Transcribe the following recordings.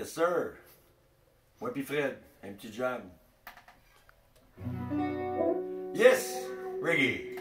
Yes, sir. Moi puis Fred, un petit jam. Yes, reggae.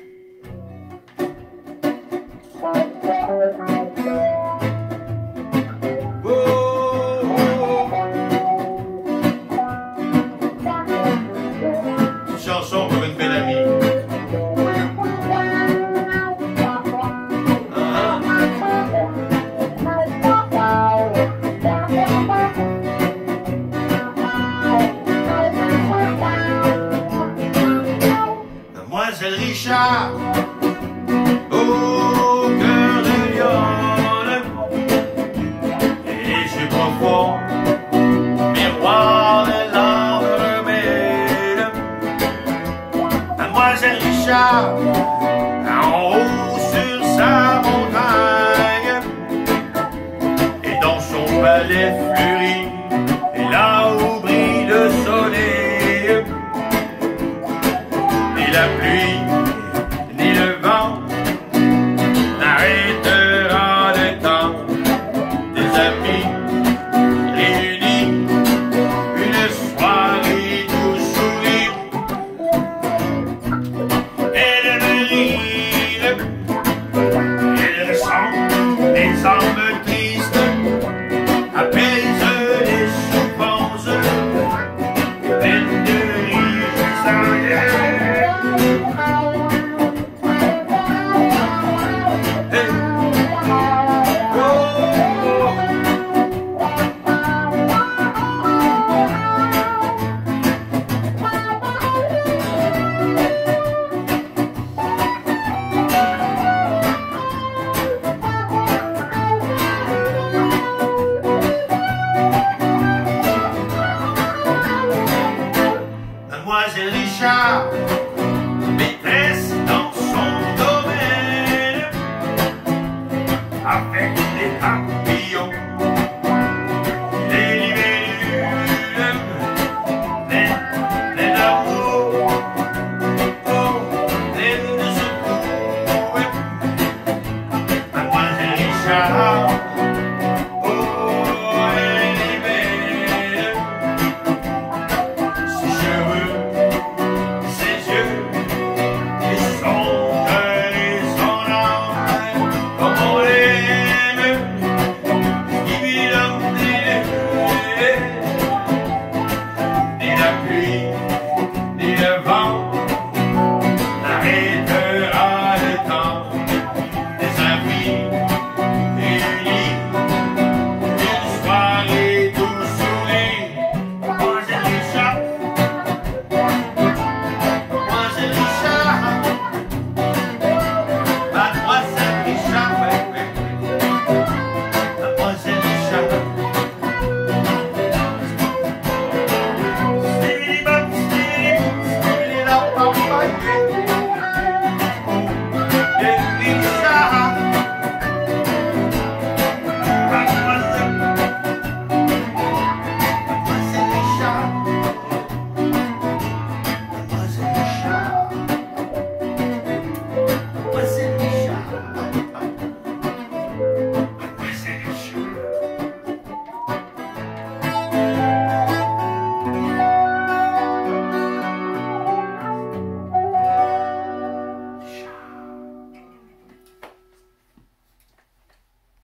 あ。demoiselle Richard, maîtresse dans son domaine, avec les papillons, les libellules, les, les d'amour, oh, les de secours, mademoiselle Richard.